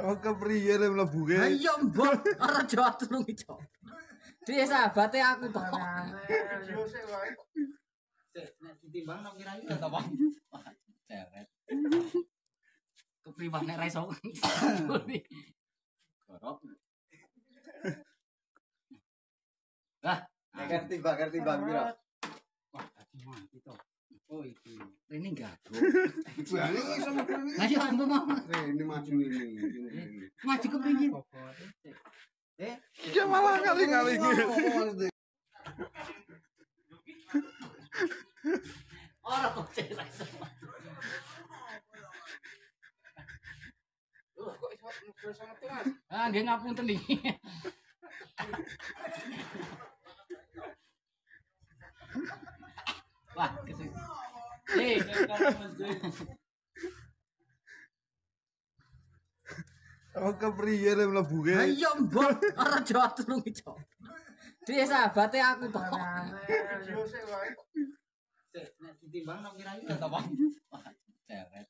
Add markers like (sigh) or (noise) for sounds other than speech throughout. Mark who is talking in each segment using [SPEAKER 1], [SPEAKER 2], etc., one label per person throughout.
[SPEAKER 1] Oh kepriye le mlebu ke?
[SPEAKER 2] Ayo mbok, ora jawab tulung ijo. Dia sahabate aku toh. Nek ditimbang nang kira iki to, Bang. Ceret. Kepriban nek ra iso. Gorok. Lah,
[SPEAKER 1] Ngerti bang, ngerti bang piro?
[SPEAKER 2] wah tadi mati to. Oh, ini gagu. (laughs)
[SPEAKER 1] Ini iso ngene.
[SPEAKER 2] Lah iya ngono.
[SPEAKER 1] Ini maju eh, ini.
[SPEAKER 2] Maju ke pinggir. Eh,
[SPEAKER 1] dia malah kali kali.
[SPEAKER 2] Ora oh, kok cerai sama. Kok iso ngono sama tuan? Ah, nggih ngapunten iki. Wah, ke sini. Eh,
[SPEAKER 1] Oh kepriye le mlebu ke?
[SPEAKER 2] ayo mbok, ora jawab tulung ijo. Dia sahabate aku toh. Nek ditimbang nang kira iki to, Bang. Ceret.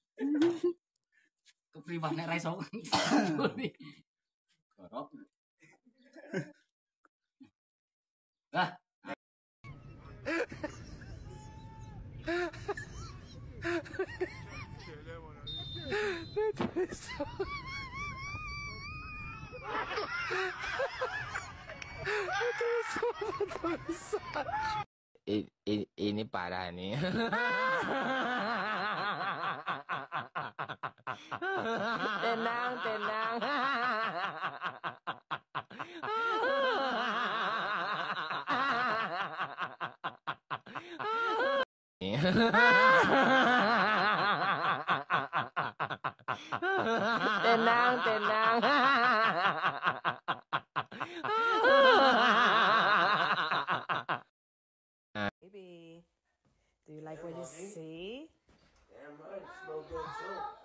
[SPEAKER 2] Kepriban nek ra iso. (coughs) Gorok. aconteceu?
[SPEAKER 3] Eu tô me salvando mensagem. Ele, ele, ele parar, né? Tenang, tenang. (laughs) Ah! (laughs) tenang, tenang.
[SPEAKER 4] Baby, do you like what you see?
[SPEAKER 1] Damn right, it's no good show.